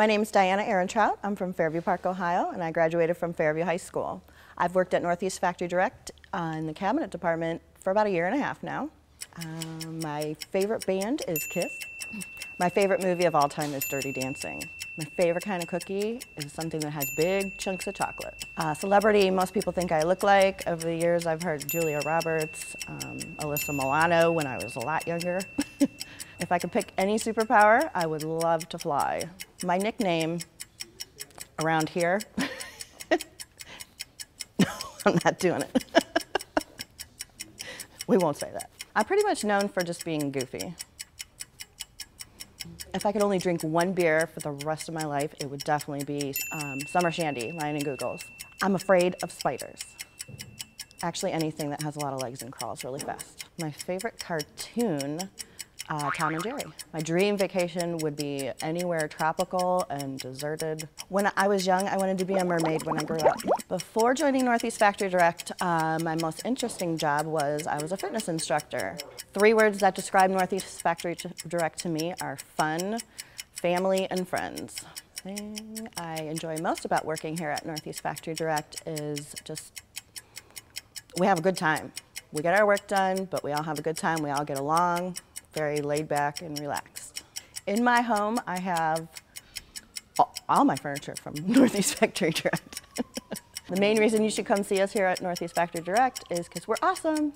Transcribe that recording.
My name is Dianna Ehrentrout. I'm from Fairview Park, Ohio, and I graduated from Fairview High School. I've worked at Northeast Factory Direct uh, in the cabinet department for about a year and a half now. Um, my favorite band is Kiss. My favorite movie of all time is Dirty Dancing. My favorite kind of cookie is something that has big chunks of chocolate. Uh, celebrity, most people think I look like. Over the years, I've heard Julia Roberts, um, Alyssa Milano when I was a lot younger. if I could pick any superpower, I would love to fly. My nickname around here, no, I'm not doing it. we won't say that. I'm pretty much known for just being goofy. If I could only drink one beer for the rest of my life, it would definitely be um, Summer Shandy, Leinenkugel's. I'm afraid of spiders. Actually, anything that has a lot of legs and crawls really fast. My favorite cartoon uh, Tom and Jerry. My dream vacation would be anywhere tropical and deserted. When I was young, I wanted to be a mermaid when I grew up. Before joining Northeast Factory Direct, uh, my most interesting job was I was a fitness instructor. Three words that describe Northeast Factory Direct to me are fun, family, and friends. Thing I enjoy most about working here at Northeast Factory Direct is just we have a good time. We get our work done, but we all have a good time. We all get along very laid back and relaxed. In my home, I have all, my furniture from Northeast Factory Direct. the main reason you should come see us here at Northeast Factory Direct is because we're awesome.